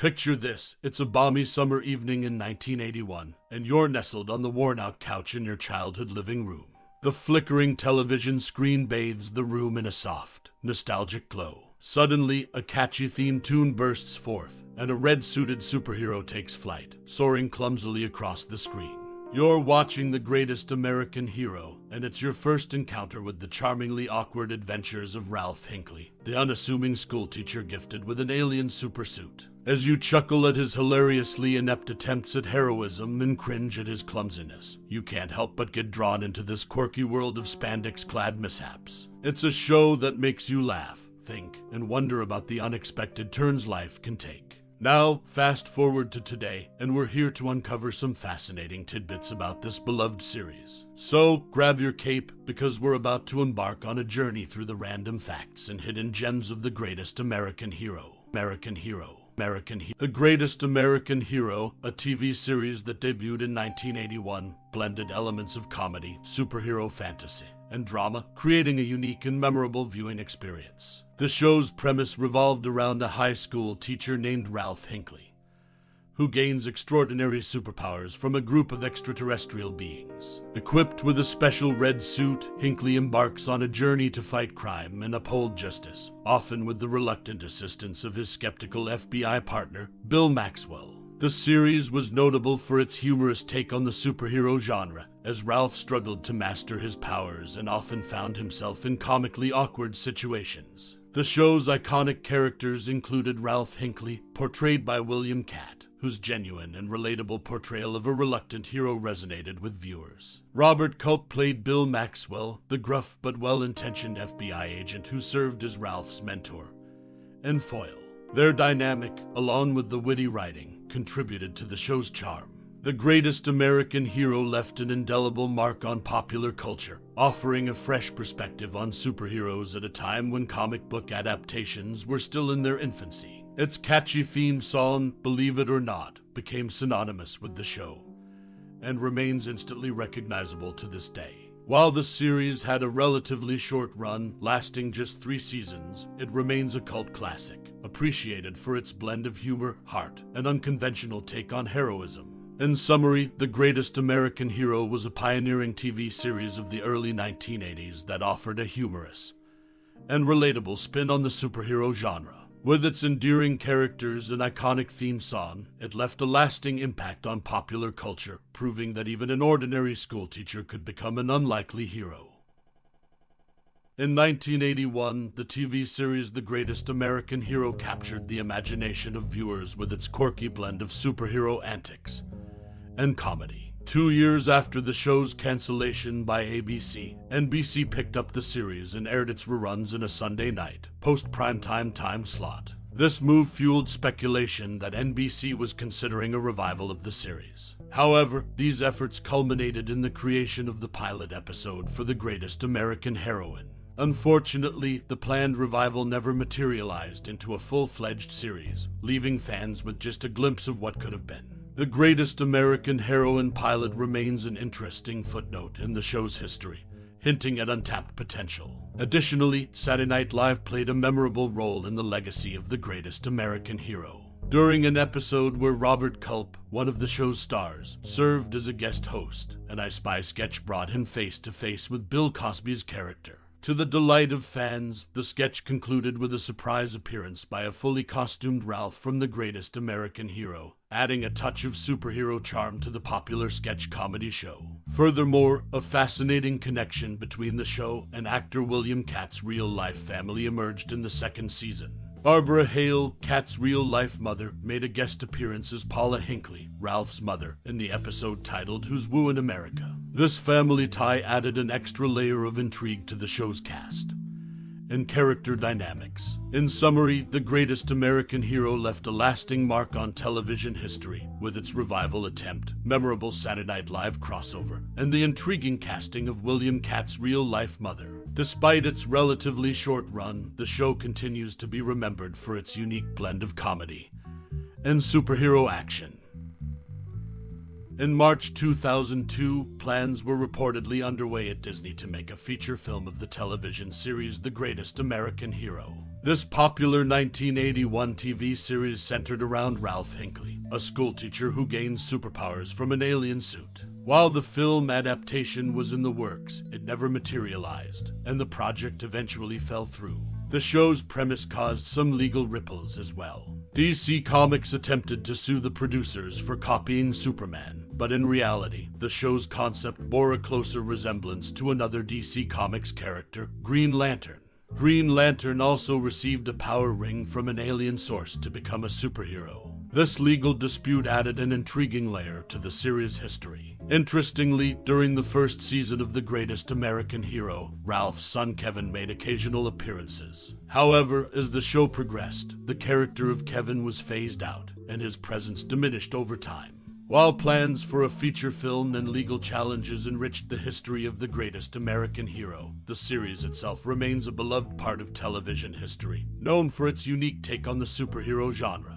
Picture this it's a balmy summer evening in 1981, and you're nestled on the worn out couch in your childhood living room. The flickering television screen bathes the room in a soft, nostalgic glow. Suddenly, a catchy theme tune bursts forth, and a red suited superhero takes flight, soaring clumsily across the screen. You're watching the greatest American hero, and it's your first encounter with the charmingly awkward adventures of Ralph Hinkley, the unassuming schoolteacher gifted with an alien supersuit. As you chuckle at his hilariously inept attempts at heroism and cringe at his clumsiness, you can't help but get drawn into this quirky world of spandex clad mishaps. It's a show that makes you laugh think, and wonder about the unexpected turns life can take. Now, fast forward to today, and we're here to uncover some fascinating tidbits about this beloved series. So, grab your cape, because we're about to embark on a journey through the random facts and hidden gems of the greatest American hero. American hero. American He- The Greatest American Hero, a TV series that debuted in 1981, blended elements of comedy, superhero fantasy, and drama, creating a unique and memorable viewing experience. The show's premise revolved around a high school teacher named Ralph Hinkley, who gains extraordinary superpowers from a group of extraterrestrial beings. Equipped with a special red suit, Hinkley embarks on a journey to fight crime and uphold justice, often with the reluctant assistance of his skeptical FBI partner, Bill Maxwell. The series was notable for its humorous take on the superhero genre, as Ralph struggled to master his powers and often found himself in comically awkward situations. The show's iconic characters included Ralph Hinkley, portrayed by William Katt, whose genuine and relatable portrayal of a reluctant hero resonated with viewers. Robert Culp played Bill Maxwell, the gruff but well intentioned FBI agent who served as Ralph's mentor and foil. Their dynamic, along with the witty writing, contributed to the show's charm. The greatest American hero left an indelible mark on popular culture, offering a fresh perspective on superheroes at a time when comic book adaptations were still in their infancy. Its catchy theme song, Believe It or Not, became synonymous with the show and remains instantly recognizable to this day. While the series had a relatively short run, lasting just three seasons, it remains a cult classic, appreciated for its blend of humor, heart, and unconventional take on heroism. In summary, The Greatest American Hero was a pioneering TV series of the early 1980s that offered a humorous and relatable spin on the superhero genre. With its endearing characters and iconic theme song, it left a lasting impact on popular culture, proving that even an ordinary schoolteacher could become an unlikely hero. In 1981, the TV series The Greatest American Hero captured the imagination of viewers with its quirky blend of superhero antics and comedy. Two years after the show's cancellation by ABC, NBC picked up the series and aired its reruns in a Sunday night, post primetime time slot. This move fueled speculation that NBC was considering a revival of the series. However, these efforts culminated in the creation of the pilot episode for The Greatest American Heroine. Unfortunately, the planned revival never materialized into a full fledged series, leaving fans with just a glimpse of what could have been. The greatest American heroine pilot remains an interesting footnote in the show's history, hinting at untapped potential. Additionally, Saturday Night Live played a memorable role in the legacy of the greatest American hero. During an episode where Robert Culp, one of the show's stars, served as a guest host, an I Spy sketch brought him face to face with Bill Cosby's character. To the delight of fans, the sketch concluded with a surprise appearance by a fully costumed Ralph from The Greatest American Hero, adding a touch of superhero charm to the popular sketch comedy show. Furthermore, a fascinating connection between the show and actor William Katt's real life family emerged in the second season. Barbara Hale, Katt's real life mother, made a guest appearance as Paula Hinkley, Ralph's mother, in the episode titled Who's Wooin' America. This family tie added an extra layer of intrigue to the show's cast and character dynamics. In summary, The Greatest American Hero left a lasting mark on television history with its revival attempt, memorable Saturday Night Live crossover, and the intriguing casting of William Katt's real life mother. Despite its relatively short run, the show continues to be remembered for its unique blend of comedy and superhero action. In March 2002, plans were reportedly underway at Disney to make a feature film of the television series The Greatest American Hero. This popular 1981 TV series centered around Ralph Hinkley, a schoolteacher who gains superpowers from an alien suit. While the film adaptation was in the works, it never materialized, and the project eventually fell through. The show's premise caused some legal ripples as well. DC Comics attempted to sue the producers for copying Superman, but in reality, the show's concept bore a closer resemblance to another DC Comics character, Green Lantern. Green Lantern also received a power ring from an alien source to become a superhero. This legal dispute added an intriguing layer to the series' history. Interestingly, during the first season of The Greatest American Hero, Ralph's son Kevin made occasional appearances. However, as the show progressed, the character of Kevin was phased out, and his presence diminished over time. While plans for a feature film and legal challenges enriched the history of the greatest American hero, the series itself remains a beloved part of television history, known for its unique take on the superhero genre.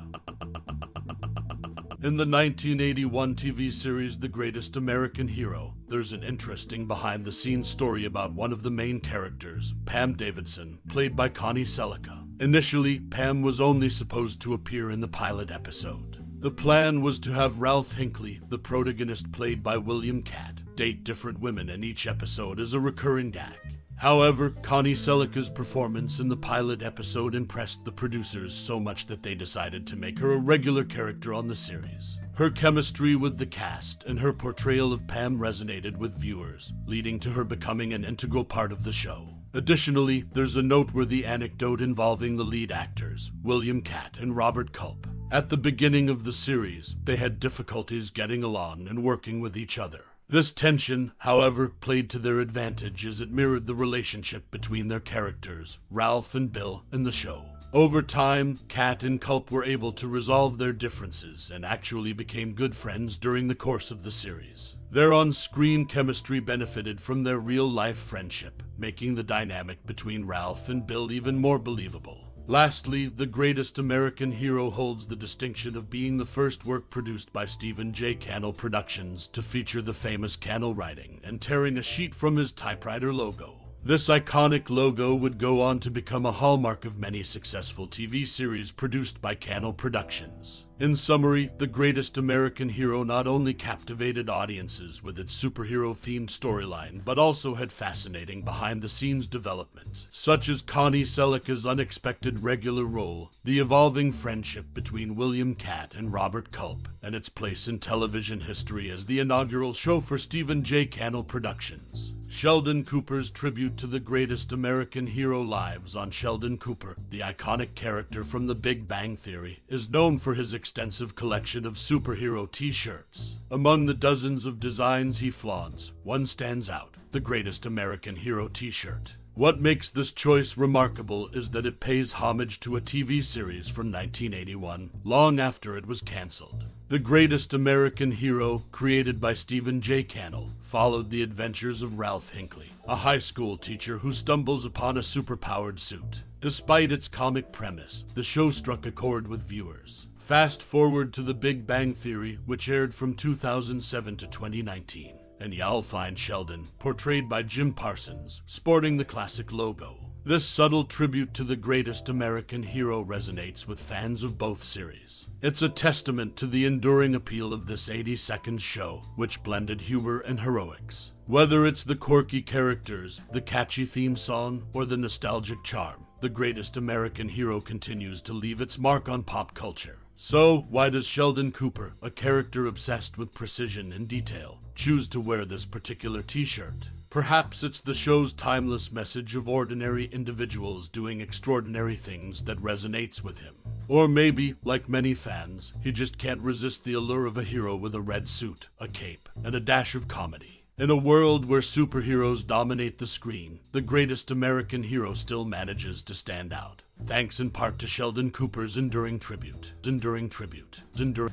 In the 1981 TV series The Greatest American Hero, there's an interesting behind the scenes story about one of the main characters, Pam Davidson, played by Connie Sellecca. Initially, Pam was only supposed to appear in the pilot episode. The plan was to have Ralph Hinkley, the protagonist played by William Katt, date different women in each episode as a recurring gag. However, Connie Sellecca's performance in the pilot episode impressed the producers so much that they decided to make her a regular character on the series. Her chemistry with the cast and her portrayal of Pam resonated with viewers, leading to her becoming an integral part of the show. Additionally, there's a noteworthy anecdote involving the lead actors, William Katt and Robert Culp. At the beginning of the series, they had difficulties getting along and working with each other. This tension, however, played to their advantage as it mirrored the relationship between their characters, Ralph and Bill, in the show. Over time, Katt and Culp were able to resolve their differences and actually became good friends during the course of the series. Their on screen chemistry benefited from their real life friendship, making the dynamic between Ralph and Bill even more believable. Lastly, The Greatest American Hero holds the distinction of being the first work produced by Stephen J. Cannell Productions to feature the famous Cannell writing and tearing a sheet from his typewriter logo. This iconic logo would go on to become a hallmark of many successful TV series produced by Cannell Productions. In summary, The Greatest American Hero not only captivated audiences with its superhero themed storyline, but also had fascinating behind the scenes developments, such as Connie Sellecca's unexpected regular role, the evolving friendship between William Katt and Robert Culp, and its place in television history as the inaugural show for Stephen J. Cannell Productions. Sheldon Cooper's tribute to the greatest American hero lives on Sheldon Cooper, the iconic character from The Big Bang Theory, is known for his extensive collection of superhero t shirts. Among the dozens of designs he flaunts, one stands out the greatest American hero t shirt. What makes this choice remarkable is that it pays homage to a TV series from 1981, long after it was canceled. The Greatest American Hero, created by Stephen J. Cannell, followed the adventures of Ralph Hinkley, a high school teacher who stumbles upon a superpowered suit. Despite its comic premise, the show struck a chord with viewers. Fast forward to The Big Bang Theory, which aired from 2007 to 2019, and you'll find Sheldon, portrayed by Jim Parsons, sporting the classic logo. This subtle tribute to the greatest American hero resonates with fans of both series. It's a testament to the enduring appeal of this 80 second show, which blended humor and heroics. Whether it's the quirky characters, the catchy theme song, or the nostalgic charm, the greatest American hero continues to leave its mark on pop culture. So, why does Sheldon Cooper, a character obsessed with precision and detail, choose to wear this particular t shirt? Perhaps it's the show's timeless message of ordinary individuals doing extraordinary things that resonates with him. Or maybe, like many fans, he just can't resist the allure of a hero with a red suit, a cape, and a dash of comedy. In a world where superheroes dominate the screen, the greatest American hero still manages to stand out. Thanks in part to Sheldon Cooper's enduring tribute. Enduring tribute.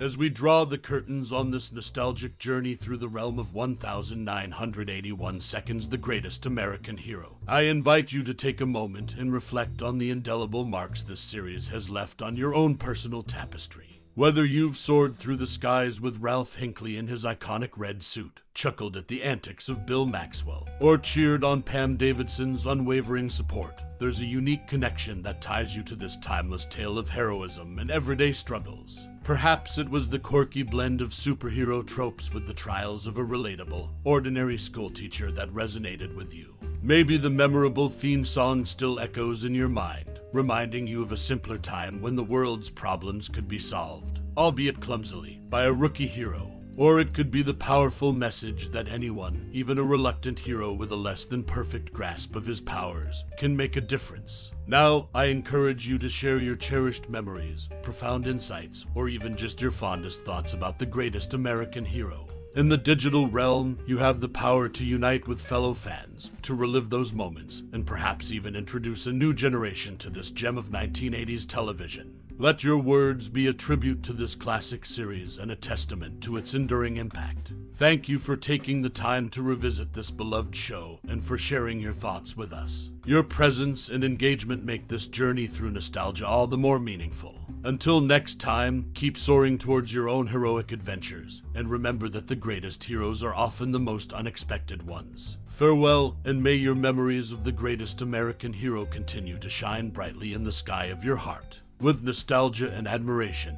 As we draw the curtains on this nostalgic journey through the realm of 1981 seconds, the greatest American hero, I invite you to take a moment and reflect on the indelible marks this series has left on your own personal tapestry. Whether you've soared through the skies with Ralph Hinkley in his iconic red suit, chuckled at the antics of Bill Maxwell, or cheered on Pam Davidson's unwavering support, there's a unique connection that ties you to this timeless tale of heroism and everyday struggles. Perhaps it was the quirky blend of superhero tropes with the trials of a relatable, ordinary schoolteacher that resonated with you. Maybe the memorable theme song still echoes in your mind, reminding you of a simpler time when the world's problems could be solved, albeit clumsily, by a rookie hero. Or it could be the powerful message that anyone, even a reluctant hero with a less than perfect grasp of his powers, can make a difference. Now, I encourage you to share your cherished memories, profound insights, or even just your fondest thoughts about the greatest American hero. In the digital realm, you have the power to unite with fellow fans, to relive those moments, and perhaps even introduce a new generation to this gem of 1980s television. Let your words be a tribute to this classic series and a testament to its enduring impact. Thank you for taking the time to revisit this beloved show and for sharing your thoughts with us. Your presence and engagement make this journey through nostalgia all the more meaningful. Until next time, keep soaring towards your own heroic adventures, and remember that the greatest heroes are often the most unexpected ones. Farewell, and may your memories of the greatest American hero continue to shine brightly in the sky of your heart with nostalgia and admiration.